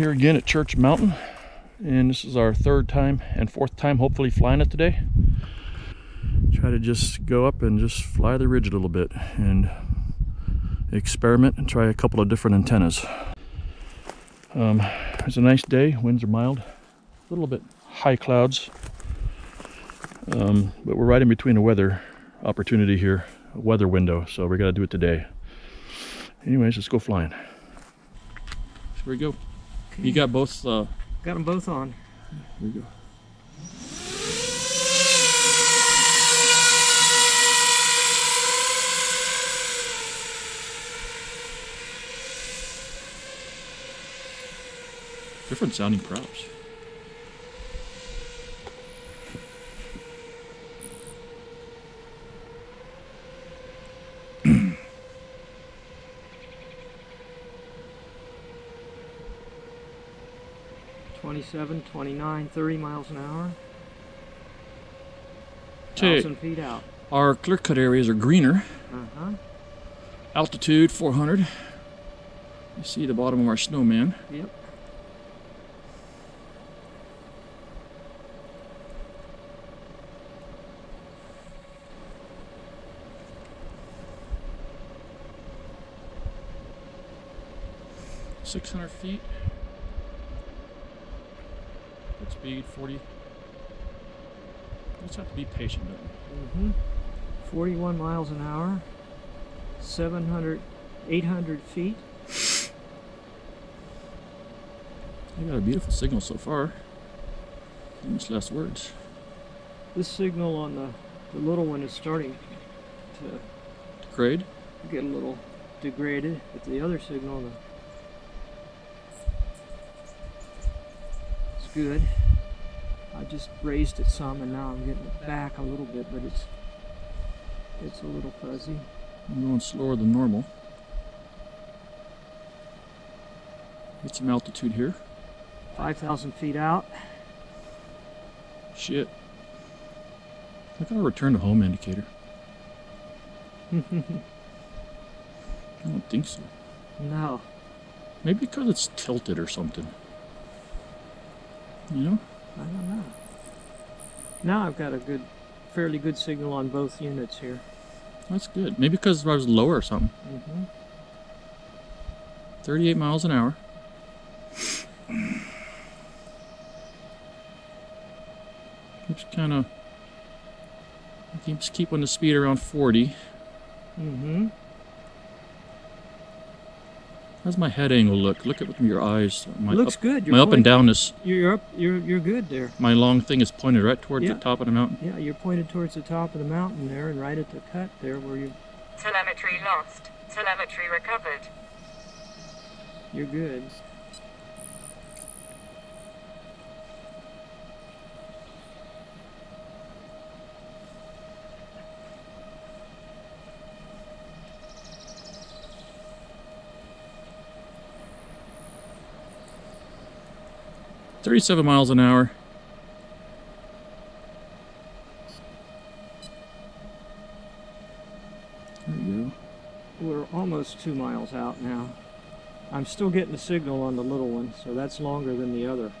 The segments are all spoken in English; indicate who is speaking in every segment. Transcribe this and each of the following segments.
Speaker 1: here again at Church Mountain and this is our third time and fourth time hopefully flying it today. Try to just go up and just fly the ridge a little bit and experiment and try a couple of different antennas. Um, it's a nice day. Winds are mild. A little bit high clouds. Um, but we're right in between a weather opportunity here a weather window so we got to do it today. Anyways let's go flying. Here we go
Speaker 2: Okay.
Speaker 1: you got both uh,
Speaker 2: Got them both on.
Speaker 1: Here we go. Different sounding props.
Speaker 2: Twenty-seven, twenty-nine, thirty miles an hour. Thousand feet out.
Speaker 1: our clear cut areas are greener.
Speaker 2: Uh-huh.
Speaker 1: Altitude 400. You see the bottom of our snowman.
Speaker 2: Yep.
Speaker 1: Six hundred feet. Speed, forty. You just have to be patient, don't you?
Speaker 2: Mm-hmm. Forty-one miles an hour. 700, 800 feet.
Speaker 1: You got a beautiful signal so far. Almost less words.
Speaker 2: This signal on the, the little one is starting to
Speaker 1: degrade.
Speaker 2: get a little degraded, but the other signal, the, it's good. I just raised it some, and now I'm getting it back a little bit, but it's it's a little fuzzy.
Speaker 1: I'm going slower than normal. Get some altitude here.
Speaker 2: 5,000 feet out.
Speaker 1: Shit. I got a return to home indicator. I don't think so.
Speaker 2: no,
Speaker 1: Maybe because it's tilted or something. You know?
Speaker 2: I don't know. Now I've got a good, fairly good signal on both units here.
Speaker 1: That's good. Maybe because I was lower or something.
Speaker 2: Mm-hmm.
Speaker 1: 38 miles an hour. Keeps kind of keeps keeping the speed around 40.
Speaker 2: Mm-hmm.
Speaker 1: How's my head angle look? Look at your eyes. My
Speaker 2: Looks
Speaker 1: up,
Speaker 2: good.
Speaker 1: my up and
Speaker 2: point-
Speaker 1: down is
Speaker 2: You're up. You're you're good there.
Speaker 1: my long thing is pointed right towards
Speaker 2: Yeah.
Speaker 1: the top of the mountain.
Speaker 2: Yeah, you're pointed towards the top of the mountain there, and right at the cut there where you
Speaker 3: Telemetry lost. Telemetry recovered.
Speaker 2: you're good.
Speaker 1: Thirty-seven miles an hour. There you go.
Speaker 2: We're almost two miles out now. I'm still getting a signal on the little one, so that's longer than the other.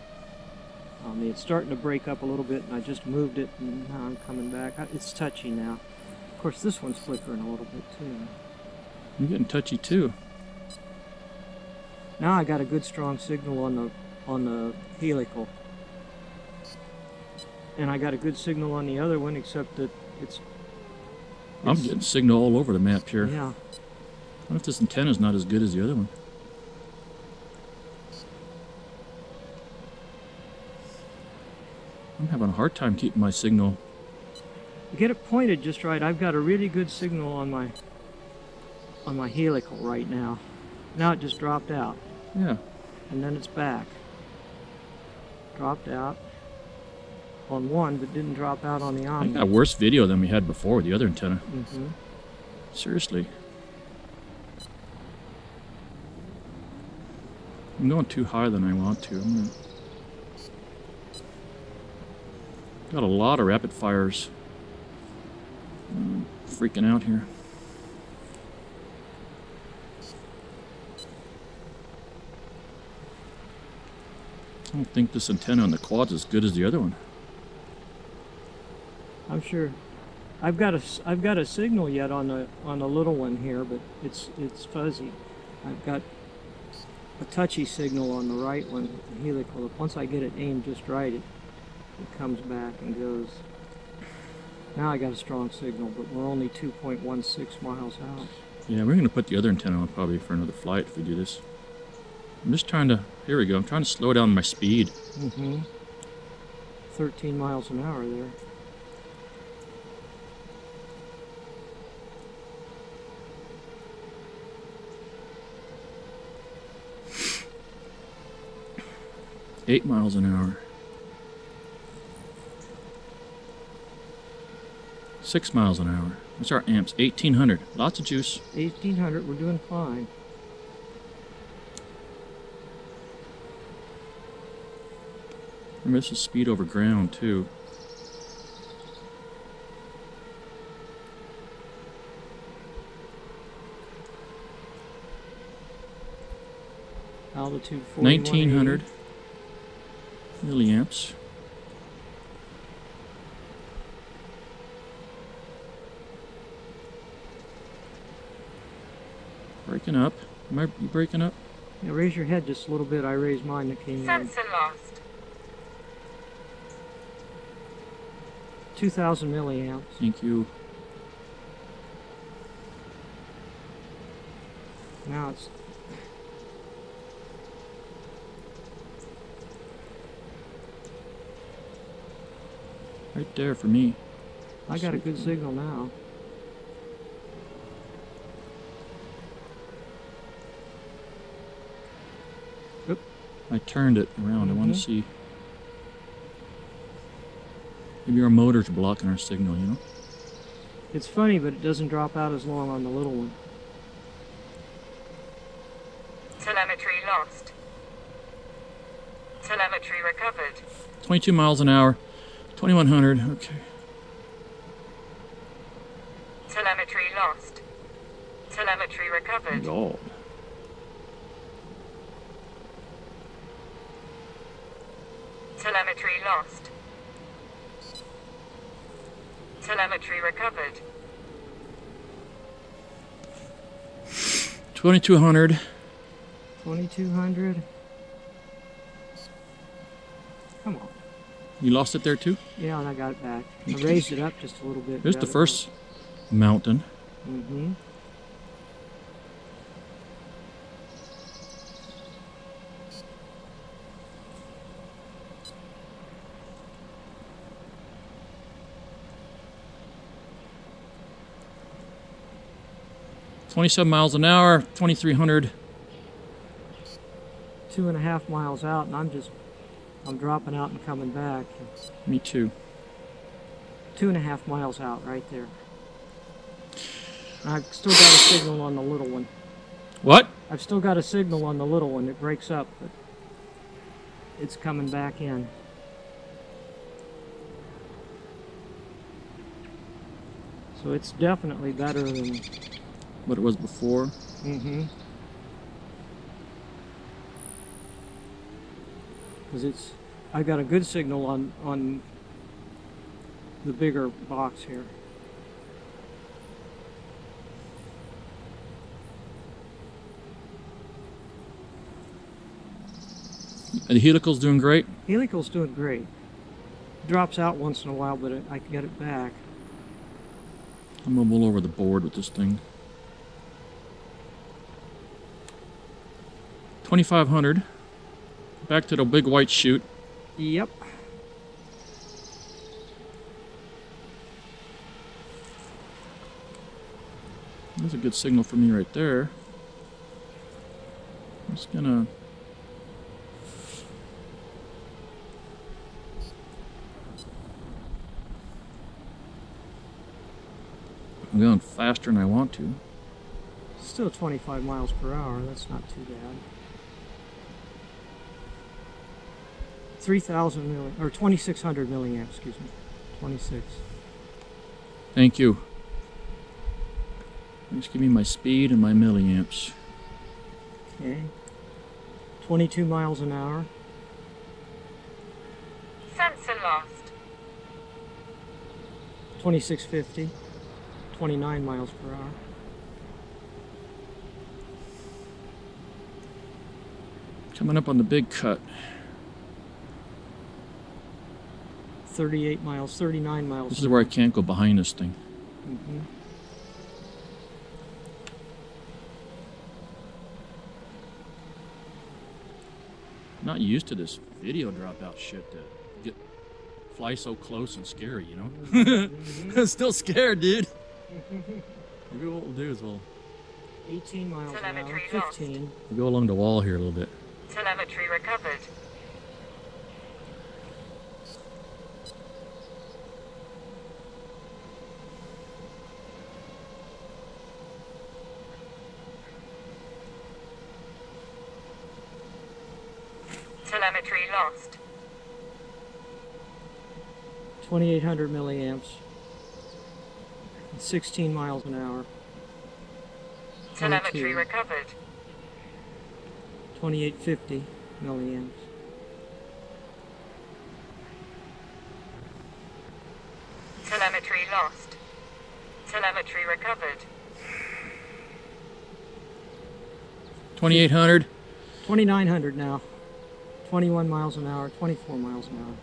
Speaker 2: Um, it's starting to break up a little bit, and I just moved it, and now I'm coming back. It's touchy now. Of course, this one's flickering a little bit too.
Speaker 1: You're getting touchy too.
Speaker 2: Now I got a good strong signal on the on the helical, and I got a good signal on the other one, except that it's
Speaker 1: I'm getting signal all over the map here.
Speaker 2: yeah.
Speaker 1: Wonder if this antenna's not as good as the other one? I'm having a hard time keeping my signal.
Speaker 2: Get it pointed just right. I've got a really good signal on my on my helical right now. Now it just dropped out,
Speaker 1: Yeah.
Speaker 2: and then it's back. Dropped out on one, but didn't drop out on the
Speaker 1: I
Speaker 2: omni.
Speaker 1: got worse video than we had before with the other antenna.
Speaker 2: hmm
Speaker 1: Seriously. I'm going too high than I want to. Gonna... Got a lot of rapid fires. I'm freaking out here. Don't think this antenna on the quad's as good as the other one.
Speaker 2: I'm sure. I've got a I've got a signal yet on the on the little one here, but it's it's fuzzy. I've got a touchy signal on the right one, the helical. Once I get it aimed just right, it it comes back and goes. Now I got a strong signal, but we're only 2.16 miles out.
Speaker 1: Yeah, we're gonna put the other antenna on probably for another flight if we do this. I'm just trying to, here we go, I'm trying to slow down my speed.
Speaker 2: Mm-hmm. 13 miles an hour there.
Speaker 1: Eight miles an hour. Six miles an hour. What's our amps? 1800. Lots of juice.
Speaker 2: 1800, we're doing fine.
Speaker 1: Remember, this is speed over ground, too.
Speaker 2: Altitude
Speaker 1: 1900 milliamps. Breaking up. Am I you breaking up?
Speaker 2: Yeah, raise your head just a little bit. I raised mine that came in.
Speaker 3: Sensor lost.
Speaker 2: 2000 milliamps.
Speaker 1: Thank you.
Speaker 2: Now it's
Speaker 1: Right there for me.
Speaker 2: I got a good signal now.
Speaker 1: I turned it around. I want to mm-hmm. see. Maybe our motor's blocking our signal, you know?
Speaker 2: It's funny, but it doesn't drop out as long on the little one.
Speaker 3: Telemetry lost. Telemetry recovered.
Speaker 1: 22 miles an hour. 2100. Okay.
Speaker 3: Telemetry lost. Telemetry recovered.
Speaker 1: God.
Speaker 3: Telemetry lost. Telemetry recovered.
Speaker 1: 2200.
Speaker 2: 2200. Come on.
Speaker 1: You lost it there too?
Speaker 2: Yeah, and I got it back. I raised it up just a little bit.
Speaker 1: Here's the first mountain.
Speaker 2: Mm-hmm.
Speaker 1: Twenty-seven miles an hour. Twenty-three hundred.
Speaker 2: Two and a half miles out, and I'm just, I'm dropping out and coming back.
Speaker 1: Me too.
Speaker 2: Two and a half miles out right there. I've still got a signal on the little one.
Speaker 1: What?
Speaker 2: I've still got a signal on the little one. It breaks up, but it's coming back in. So it's definitely better than.
Speaker 1: What it was before?
Speaker 2: Mm-hmm. Because it's, I got a good signal on on the bigger box here.
Speaker 1: The helical's doing great.
Speaker 2: Helical's doing great. Drops out once in a while, but it, I can get it back.
Speaker 1: I'm gonna roll over the board with this thing. 2500. Back to the big white chute.
Speaker 2: Yep.
Speaker 1: That's a good signal for me right there. I'm just gonna. I'm going faster than I want to.
Speaker 2: Still 25 miles per hour. That's not too bad. 3,000 milli or 2,600 milliamps. Excuse me. 26.
Speaker 1: Thank you. Just give me my speed and my milliamps.
Speaker 2: Okay. 22 miles an hour.
Speaker 3: Sensor lost.
Speaker 2: 2650, 29 miles per hour.
Speaker 1: Coming up on the big cut.
Speaker 2: 38 miles, 39 miles.
Speaker 1: This is where I can't go behind this thing.
Speaker 2: Mhm.
Speaker 1: Not used to this video dropout shit to get fly so close and scary, you know? I'm still scared, dude. Maybe what we'll do is we'll,
Speaker 2: 18 miles an hour, 15.
Speaker 1: we'll go along the wall here a little bit.
Speaker 3: Telemetry recovered. Telemetry lost.
Speaker 2: 2800 milliamps. 16 miles an hour.
Speaker 3: Telemetry recovered.
Speaker 2: 2850 milliamps.
Speaker 3: Telemetry lost. Telemetry recovered.
Speaker 1: 2800.
Speaker 2: 2900 now. 21 miles an hour, 24 miles an hour.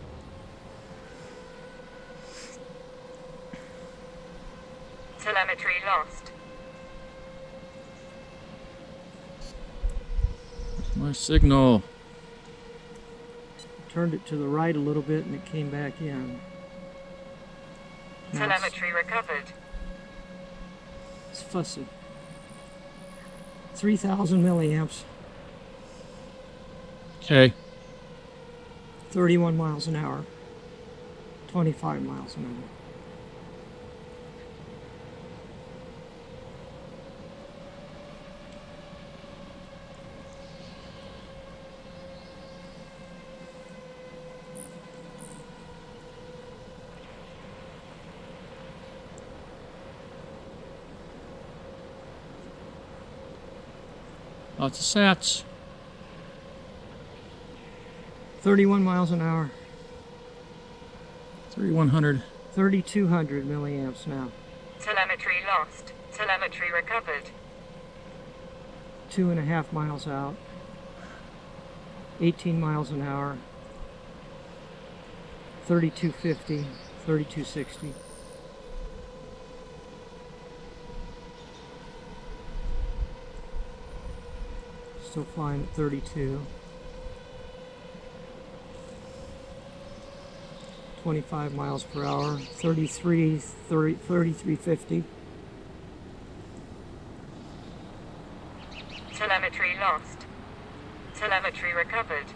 Speaker 3: Telemetry lost.
Speaker 1: My signal.
Speaker 2: Turned it to the right a little bit and it came back in. Now it's-
Speaker 3: Telemetry recovered.
Speaker 2: It's fussy. 3000 milliamps,
Speaker 1: Okay.
Speaker 2: 31 miles an hour, 25 miles an hour.
Speaker 1: Lots of sats.
Speaker 2: 31 miles an hour,
Speaker 1: 3100.
Speaker 2: 3200 milliamps now.
Speaker 3: Telemetry lost. Telemetry recovered.
Speaker 2: Two and a half miles out, 18 miles an hour, 3250, 3260. Still flying at 32. 25 miles per hour, 33, 30, 3350.
Speaker 3: Telemetry lost. Telemetry recovered.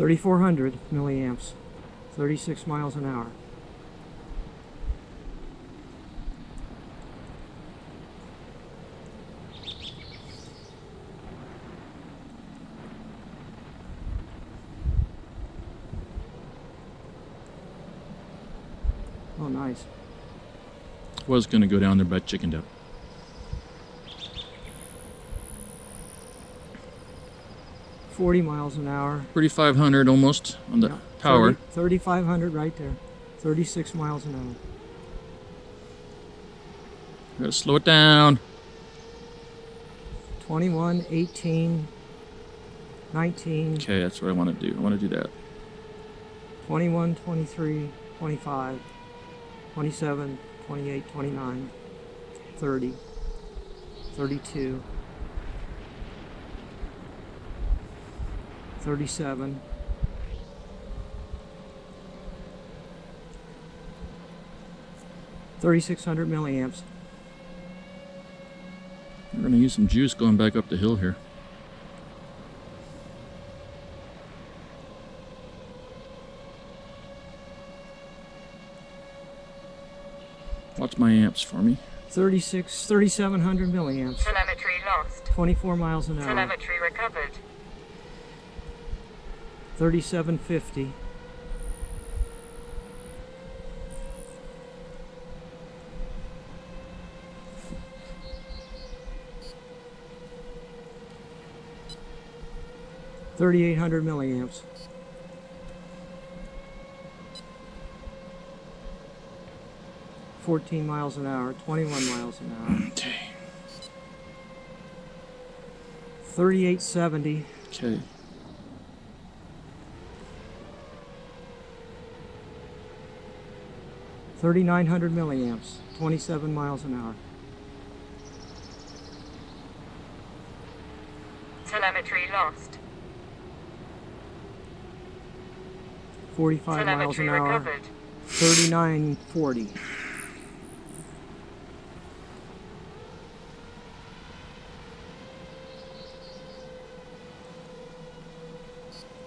Speaker 2: 3,400 milliamps, 36 miles an hour. Oh, nice.
Speaker 1: Was going to go down there, but chickened up.
Speaker 2: 40 miles an hour.
Speaker 1: 3,500 almost on the
Speaker 2: yeah,
Speaker 1: power.
Speaker 2: 30, 3,500 right there. 36 miles an hour.
Speaker 1: Gotta slow it down.
Speaker 2: 21, 18, 19.
Speaker 1: Okay, that's what I want to do. I want to do that.
Speaker 2: 21, 23, 25, 27, 28, 29, 30, 32. 37, Thirty-six hundred milliamps.
Speaker 1: We're going to use some juice going back up the hill here. Watch my amps for me.
Speaker 2: 36, 3,700 milliamps.
Speaker 3: Telemetry lost.
Speaker 2: 24 miles an hour.
Speaker 3: Telemetry recovered.
Speaker 2: 3750 3800 milliamps Fourteen miles an hour, twenty-one miles an hour.
Speaker 1: Okay.
Speaker 2: Thirty-eight seventy.
Speaker 1: Okay.
Speaker 2: Thirty-nine hundred milliamps, twenty-seven miles an hour.
Speaker 3: Telemetry lost.
Speaker 2: 45 miles
Speaker 3: Telemetry
Speaker 2: an hour,
Speaker 3: recovered.
Speaker 2: 3940.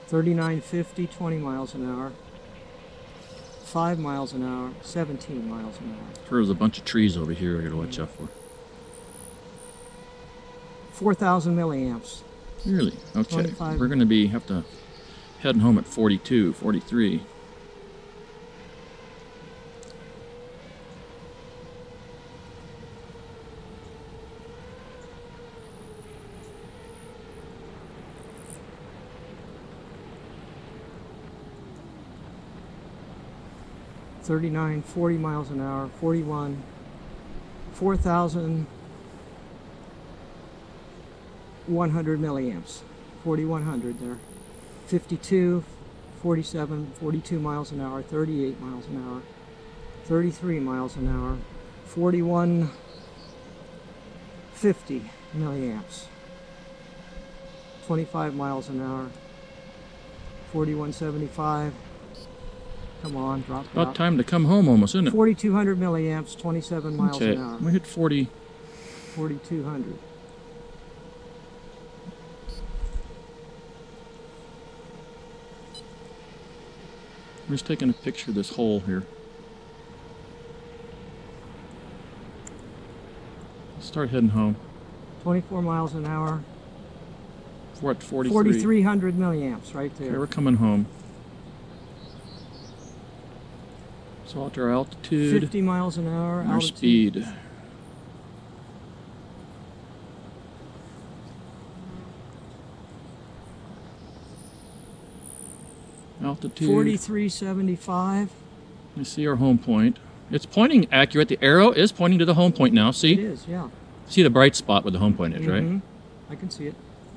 Speaker 2: Thirty-nine fifty, twenty miles an hour. Five miles an hour, seventeen miles an hour.
Speaker 1: There's a bunch of trees over here I gotta watch out for.
Speaker 2: Four thousand milliamps.
Speaker 1: Really? Okay.
Speaker 2: 25.
Speaker 1: We're gonna be have to heading home at 42, 43.
Speaker 2: Thirty-nine, forty miles an hour, forty-one, four thousand one hundred milliamps, forty-one hundred there. 52, 47, 42 miles an hour, 38 miles an hour, 33 miles an hour, 41, 50 milliamps, 25 miles an hour, 4175. Come on, drop
Speaker 1: About
Speaker 2: drop.
Speaker 1: time to come home almost, isn't it?
Speaker 2: 4200 milliamps, 27 miles
Speaker 1: okay.
Speaker 2: an hour,
Speaker 1: We hit 40.
Speaker 2: 4200.
Speaker 1: I'm just taking a picture of this hole here. Start heading home.
Speaker 2: 24 miles an hour,
Speaker 1: We're at 43.
Speaker 2: 4300 milliamps right there.
Speaker 1: Okay,
Speaker 2: there.
Speaker 1: we're coming home. So our altitude,
Speaker 2: 50 miles an hour,
Speaker 1: our
Speaker 2: altitude.
Speaker 1: speed. Altitude.
Speaker 2: 4375.
Speaker 1: You see our home point. It's pointing accurate. The arrow is pointing to the home point now. See?
Speaker 2: is, yeah.
Speaker 1: See the bright spot where the home point is, right?
Speaker 2: Mhm. I can see it.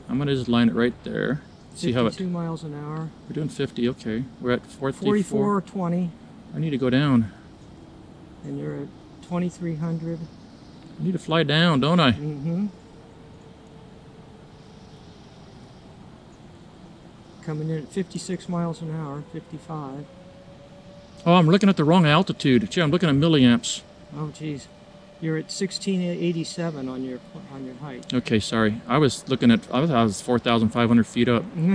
Speaker 1: I'm gonna just line it right there. See how it.
Speaker 2: 52 miles an hour.
Speaker 1: We're doing 50. Okay, we're at 44.
Speaker 2: 4420,
Speaker 1: I need to go down.
Speaker 2: and you're at 2300.
Speaker 1: I need to fly down, don't I?
Speaker 2: Mm-hmm. Coming in at 56 miles an hour, 55.
Speaker 1: Oh, I'm looking at the wrong altitude. Gee, I'm looking at milliamps.
Speaker 2: Oh, geez. You're at 1687 on your on your height.
Speaker 1: Okay, sorry. I was looking at. I was, I was 4,500 feet up. I'm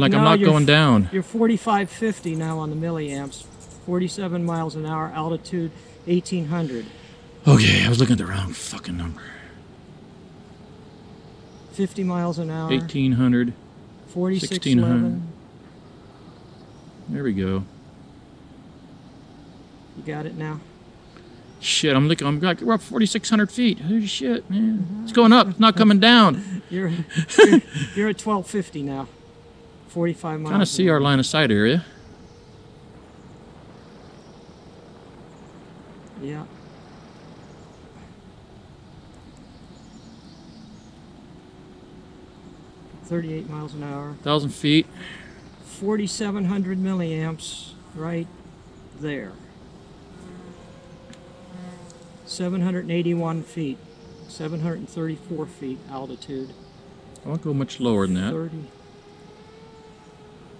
Speaker 1: like,
Speaker 2: No,
Speaker 1: I'm not going down.
Speaker 2: You're 4550 now on the milliamps. 47 miles an hour, altitude 1800.
Speaker 1: Okay, I was looking at the wrong fucking number.
Speaker 2: 50 miles an hour.
Speaker 1: 1800.
Speaker 2: 4611.
Speaker 1: There we go.
Speaker 2: You got it now.
Speaker 1: Shit, I'm looking. I'm got. We're up 4,600 feet. Holy shit, man! It's going up. It's not coming down.
Speaker 2: You're you're, you're at 1250 now. 45 miles.
Speaker 1: Kind of see our line of sight area.
Speaker 2: Yeah. Thirty-eight miles an hour.
Speaker 1: Thousand feet.
Speaker 2: Forty-seven hundred milliamps, right there. Seven hundred and eighty-one feet. Seven hundred and thirty-four feet altitude.
Speaker 1: I won't go much lower than that.
Speaker 2: Thirty.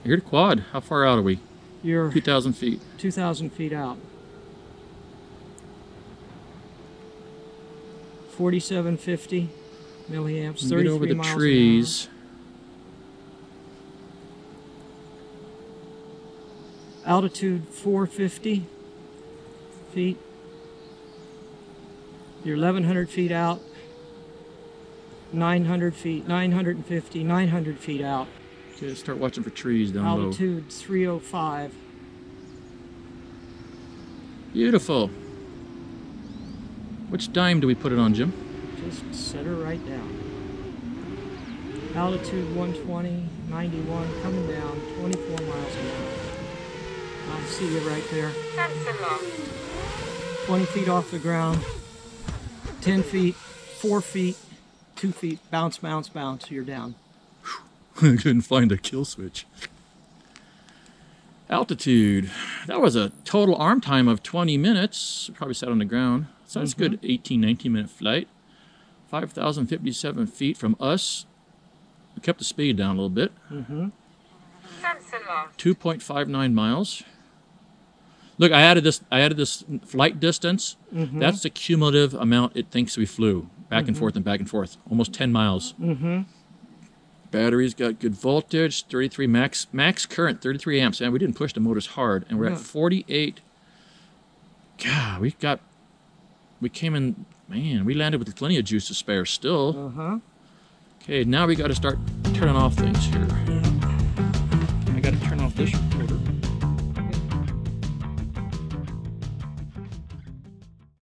Speaker 1: Here to quad. How far out are we?
Speaker 2: You're
Speaker 1: 2,000 feet.
Speaker 2: two thousand feet out. Forty-seven fifty milliamps.
Speaker 1: Get
Speaker 2: Thirty-three
Speaker 1: over the
Speaker 2: miles
Speaker 1: trees.
Speaker 2: Altitude 450 feet. You're 1,100 feet out. 900 feet, 950, 900 feet out.
Speaker 1: Okay, start watching for trees down low.
Speaker 2: Altitude 305.
Speaker 1: Beautiful. Which dime do we put it on, Jim?
Speaker 2: Just set her right down. Altitude 120, 91, coming down 24 miles an hour. I see you right there.
Speaker 3: Sensor
Speaker 2: 20 feet off the ground, 10 feet, 4 feet, 2 feet, bounce, bounce, bounce, you're down.
Speaker 1: I couldn't find a kill switch. Altitude. That was a total arm time of 20 minutes. Probably sat on the ground. So that's good 18, 19 minute flight. 5,057 feet from us. We kept the speed down a little bit.
Speaker 2: Mm-hmm.
Speaker 1: 2.59 miles. Look, I added this. I added this flight distance. That's the cumulative amount it thinks we flew back and forth and back and forth, almost 10 miles.
Speaker 2: Mm-hmm.
Speaker 1: Battery's got good voltage, 33 max max current, 33 amps, and we didn't push the motors hard, and we're
Speaker 2: Yeah.
Speaker 1: at 48. God, we got, we came in, man, we landed with plenty of juice to spare still.
Speaker 2: Uh-huh.
Speaker 1: Okay, now we got to start turning off things here. I got to turn off this.